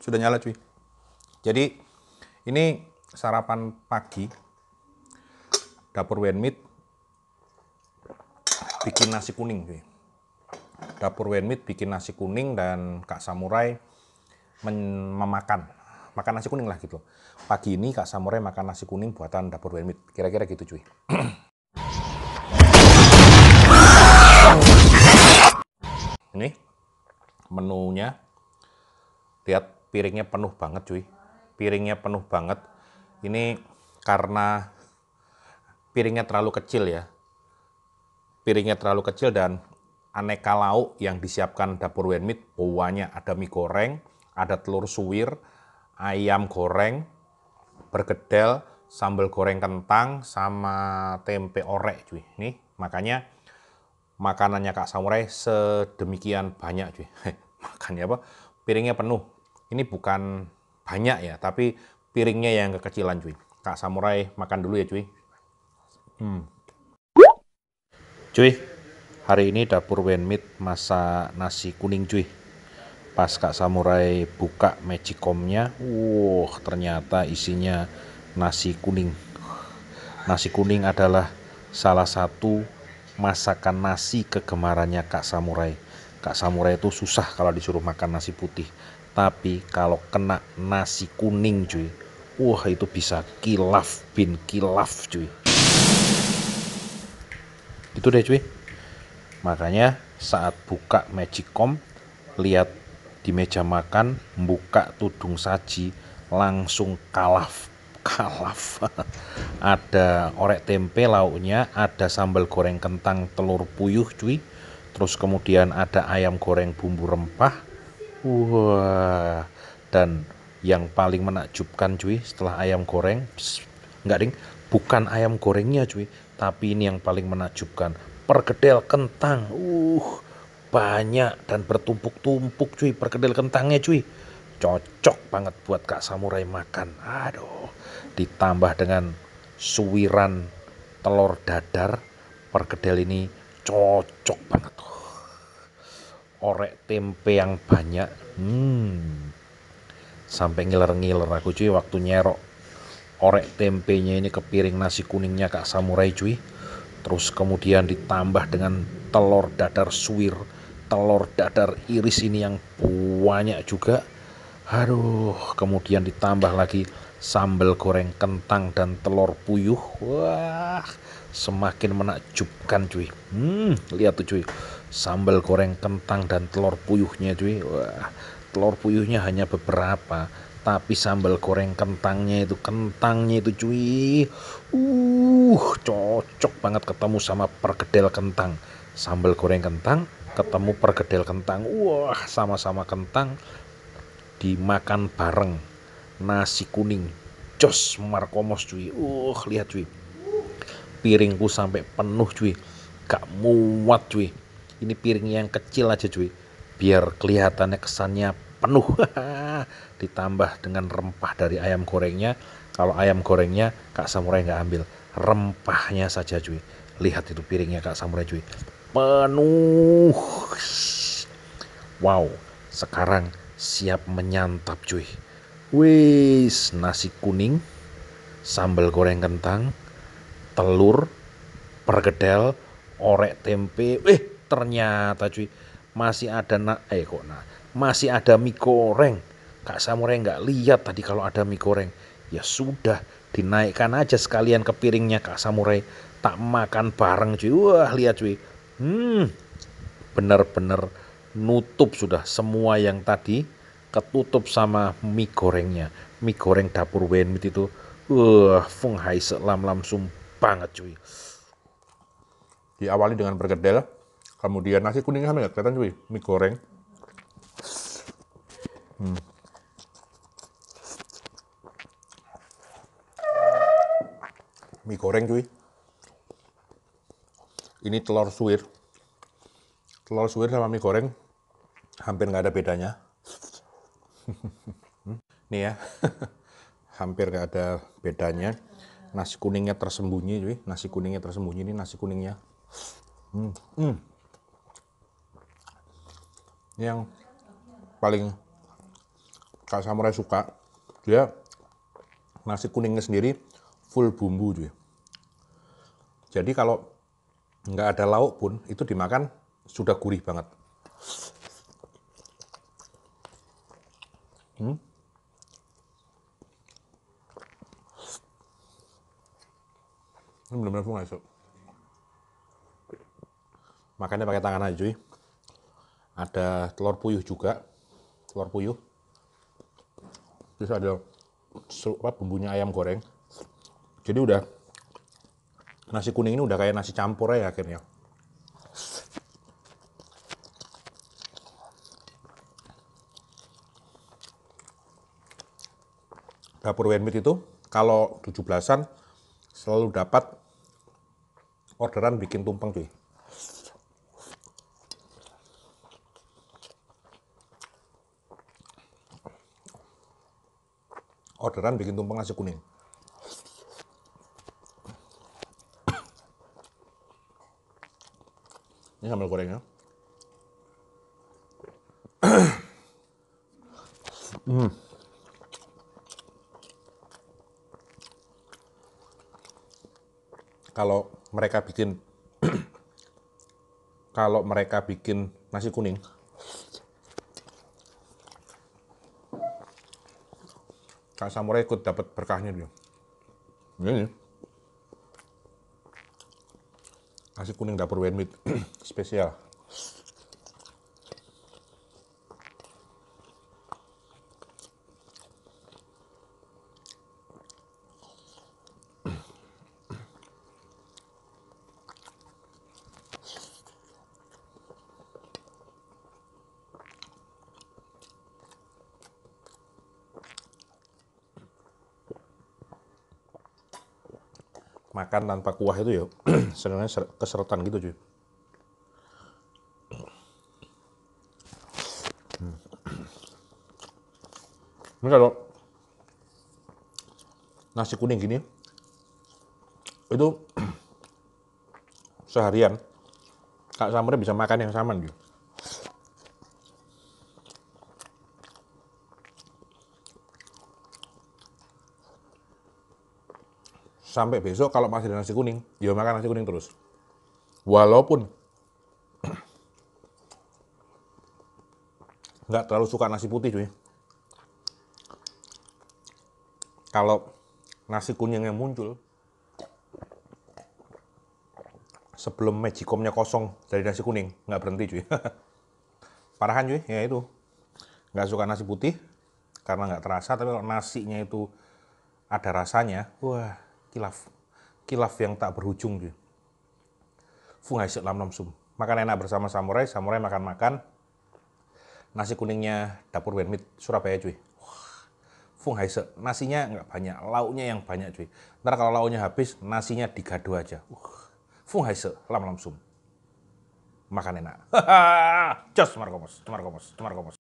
sudah nyala cuy. Jadi ini sarapan pagi dapur Wenmit bikin nasi kuning cuy. Dapur Wenmit bikin nasi kuning dan Kak Samurai memakan makan nasi kuning lah gitu. Pagi ini Kak Samurai makan nasi kuning buatan dapur Wenmit. Kira-kira gitu cuy. ini menunya lihat piringnya penuh banget cuy. Piringnya penuh banget. Ini karena piringnya terlalu kecil ya. Piringnya terlalu kecil dan aneka lauk yang disiapkan dapur Wenmit bawahnya ada mie goreng ada telur suwir ayam goreng bergedel sambal goreng kentang sama tempe orek cuy. Nih makanya makanannya Kak Samurai sedemikian banyak cuy. Makannya apa? Piringnya penuh ini bukan banyak ya, tapi piringnya yang kekecilan cuy. Kak Samurai makan dulu ya cuy. Hmm. Cuy, hari ini dapur Wenmit masak nasi kuning cuy. Pas Kak Samurai buka magicomnya, wow ternyata isinya nasi kuning. Nasi kuning adalah salah satu masakan nasi kegemarannya Kak Samurai. Kak Samurai itu susah kalau disuruh makan nasi putih tapi kalau kena nasi kuning cuy wah itu bisa kilaf bin kilaf cuy. Itu deh cuy. Makanya saat buka magicom lihat di meja makan buka tudung saji langsung kalaf kalaf. Ada orek tempe lauknya ada sambal goreng kentang telur puyuh cuy. Terus kemudian ada ayam goreng bumbu rempah Wah, dan yang paling menakjubkan cuy setelah ayam goreng, enggak ding, bukan ayam gorengnya cuy, tapi ini yang paling menakjubkan, perkedel kentang. Uh, banyak dan bertumpuk-tumpuk cuy perkedel kentangnya cuy. Cocok banget buat Kak Samurai makan. Aduh, ditambah dengan suwiran telur dadar, perkedel ini cocok banget tuh orek tempe yang banyak. Hmm. Sampai ngiler-ngiler aku cuy waktu nyerok. Orek tempenya ini ke piring nasi kuningnya kak samurai cuy. Terus kemudian ditambah dengan telur dadar suwir telur dadar iris ini yang banyak juga. Aduh kemudian ditambah lagi sambal goreng kentang dan telur puyuh. Wah semakin menakjubkan cuy. Hmm lihat tuh cuy sambal goreng kentang dan telur puyuhnya cuy. Wah telur puyuhnya hanya beberapa tapi sambal goreng kentangnya itu kentangnya itu cuy. Uh cocok banget ketemu sama perkedel kentang. Sambal goreng kentang ketemu perkedel kentang. Wah sama-sama kentang dimakan bareng. Nasi kuning jos markomos cuy. Uh lihat cuy. Piringku sampai penuh cuy. Gak muat cuy ini piring yang kecil aja cuy. Biar kelihatannya kesannya penuh. Ditambah dengan rempah dari ayam gorengnya. Kalau ayam gorengnya Kak Samurai nggak ambil. Rempahnya saja cuy. Lihat itu piringnya Kak Samurai cuy. Penuh. Wow sekarang siap menyantap cuy. Wis nasi kuning sambal goreng kentang telur pergedel orek tempe. Eh ternyata cuy masih ada nak eh kok nah masih ada mie goreng. Kak Samurai nggak lihat tadi kalau ada mie goreng. Ya sudah dinaikkan aja sekalian ke piringnya Kak Samurai. Tak makan bareng cuy wah lihat cuy hmm bener-bener nutup sudah semua yang tadi ketutup sama mie gorengnya. Mie goreng dapur Wenmit itu wah fung hai selam langsung banget cuy diawali dengan bergedel Kemudian nasi kuning sama ya, kelihatan cuy, mie goreng. Hmm. Mie goreng cuy. Ini telur suwir. Telur suwir sama mie goreng hampir nggak ada bedanya. Nih ya, hampir nggak ada bedanya. Nasi kuningnya tersembunyi cuy, nasi kuningnya tersembunyi ini nasi kuningnya. Hmm. Hmm yang paling Kak Samurai suka, dia nasi kuningnya sendiri full bumbu cuy. Jadi kalau nggak ada lauk pun itu dimakan sudah gurih banget. Hmm. Ini benar-benar fungai, so. Makannya pakai tangan aja, cuy. Ada telur puyuh juga, telur puyuh. Terus ada apa, bumbunya ayam goreng. Jadi udah nasi kuning ini udah kayak nasi campur ya akhirnya. Dapur Wenmit itu kalau 17-an selalu dapat orderan bikin tumpeng cuy. Orderan bikin tumpeng nasi kuning. Ini sambal gorengnya. hmm. Kalau mereka bikin kalau mereka bikin nasi kuning Kak Samurai ikut dapat berkahnya dia. Ini. Nasi kuning dapur Wenmit spesial. Makan tanpa kuah itu ya sebenarnya keseretan gitu cuy hmm. ini kalau nasi kuning gini itu seharian Kak Samre bisa makan yang sama gitu sampai besok kalau masih ada nasi kuning, ya makan nasi kuning terus. Walaupun nggak terlalu suka nasi putih cuy. Kalau nasi kuning yang muncul sebelum magicomnya kosong dari nasi kuning, nggak berhenti cuy. Parahan cuy, ya itu. Nggak suka nasi putih karena nggak terasa, tapi kalau nasinya itu ada rasanya, wah kilaf. Kilaf yang tak berujung dia. Fungai lam sum. Makan enak bersama samurai, samurai makan-makan. Nasi kuningnya dapur Wenmit Surabaya cuy. Fung Haise, nasinya nggak banyak, lauknya yang banyak cuy. Ntar kalau lauknya habis, nasinya digado aja. Fung Haise, lam lam sum. Makan enak. Jos Markomos, Markomos, Markomos.